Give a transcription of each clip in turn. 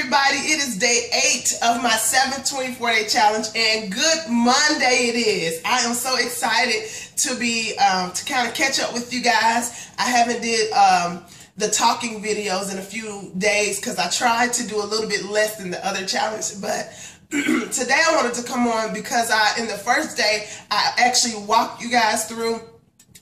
everybody. It is day eight of my 7th 24 day challenge, and good Monday it is. I am so excited to be um, to kind of catch up with you guys. I haven't did um, the talking videos in a few days because I tried to do a little bit less than the other challenge, but today I wanted to come on because I in the first day I actually walked you guys through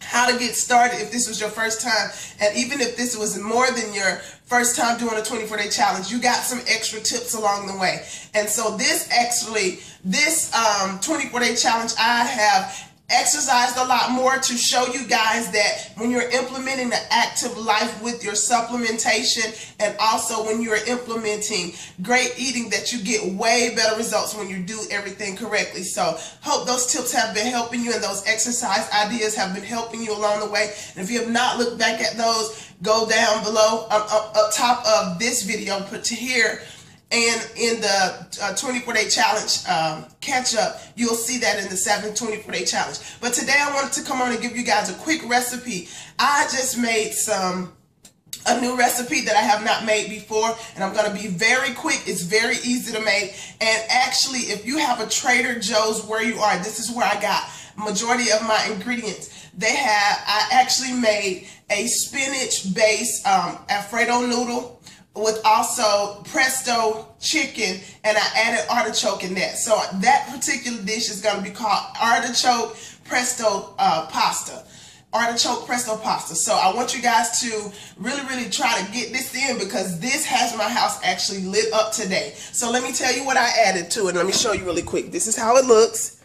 how to get started if this was your first time. And even if this was more than your first time doing a 24 day challenge, you got some extra tips along the way. And so this actually, this um, 24 day challenge, I have exercised a lot more to show you guys that when you're implementing the active life with your supplementation and also when you're implementing great eating that you get way better results when you do everything correctly. So hope those tips have been helping you and those exercise ideas have been helping you along the way. And if you have not looked back at those, go down below up, up, up top of this video put to here and in the uh, 24 day challenge um, catch up, you'll see that in the 7 24 day challenge. But today I wanted to come on and give you guys a quick recipe. I just made some a new recipe that I have not made before and I'm going to be very quick. It's very easy to make and actually if you have a Trader Joe's where you are, this is where I got majority of my ingredients. They have, I actually made a spinach based um, Alfredo noodle with also presto chicken and I added artichoke in that. So that particular dish is going to be called artichoke presto uh, pasta. Artichoke presto pasta. So I want you guys to really, really try to get this in because this has my house actually lit up today. So let me tell you what I added to it. Let me show you really quick. This is how it looks.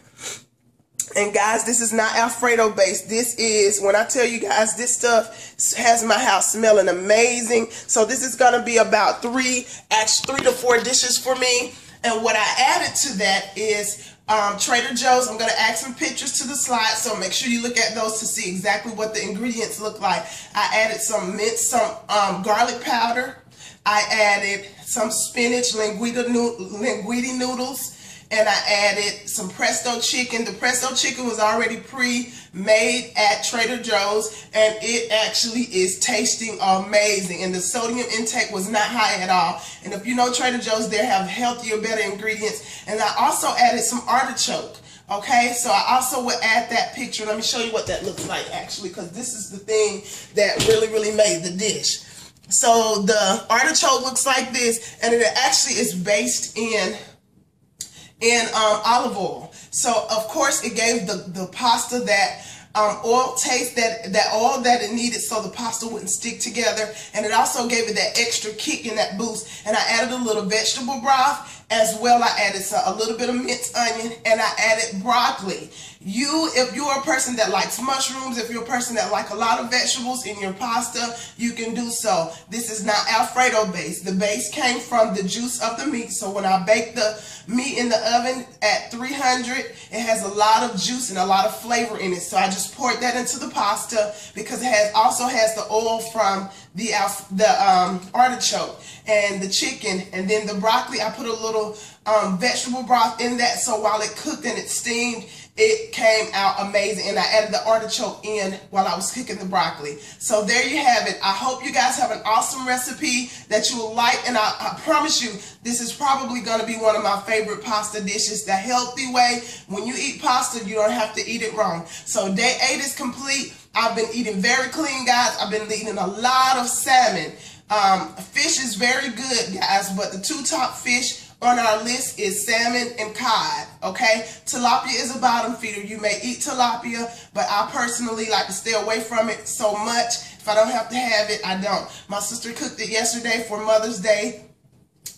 And guys, this is not Alfredo based. This is, when I tell you guys, this stuff has my house smelling amazing. So this is going to be about three, actually three to four dishes for me. And what I added to that is um, Trader Joe's. I'm going to add some pictures to the slide, so make sure you look at those to see exactly what the ingredients look like. I added some mint, some um, garlic powder. I added some spinach linguine, linguine noodles and I added some presto chicken. The presto chicken was already pre-made at Trader Joe's and it actually is tasting amazing and the sodium intake was not high at all. And if you know Trader Joe's, they have healthier, better ingredients. And I also added some artichoke. Okay, so I also would add that picture. Let me show you what that looks like actually because this is the thing that really, really made the dish. So the artichoke looks like this and it actually is based in in um, olive oil. So of course it gave the, the pasta that um, oil taste that that oil that it needed so the pasta wouldn't stick together and it also gave it that extra kick and that boost and I added a little vegetable broth as well I added a little bit of minced onion and I added broccoli. You if you're a person that likes mushrooms if you're a person that like a lot of vegetables in your pasta you can do so. This is not alfredo base. The base came from the juice of the meat. So when I bake the meat in the oven at 300 it has a lot of juice and a lot of flavor in it. So I just poured that into the pasta because it has also has the oil from the the um, artichoke and the chicken and then the broccoli. I put a little um, vegetable broth in that so while it cooked and it steamed it came out amazing and I added the artichoke in while I was cooking the broccoli. So there you have it. I hope you guys have an awesome recipe that you will like and I, I promise you this is probably going to be one of my favorite pasta dishes the healthy way. When you eat pasta you don't have to eat it wrong. So day 8 is complete. I've been eating very clean guys. I've been eating a lot of salmon. Um, fish is very good guys but the two top fish on our list is salmon and cod, okay? Tilapia is a bottom feeder. You may eat tilapia, but I personally like to stay away from it so much. If I don't have to have it, I don't. My sister cooked it yesterday for Mother's Day.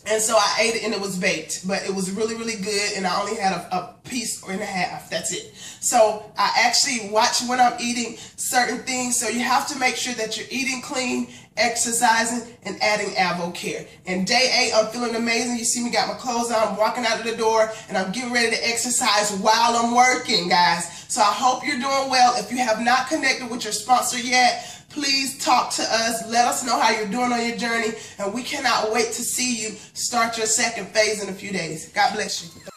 And so I ate it and it was baked, but it was really, really good. And I only had a, a, piece and a half. That's it. So I actually watch when I'm eating certain things. So you have to make sure that you're eating clean, exercising, and adding AdvoCare. And day eight, I'm feeling amazing. You see me got my clothes on, I'm walking out of the door, and I'm getting ready to exercise while I'm working, guys. So I hope you're doing well. If you have not connected with your sponsor yet, Please talk to us. Let us know how you're doing on your journey. And we cannot wait to see you start your second phase in a few days. God bless you.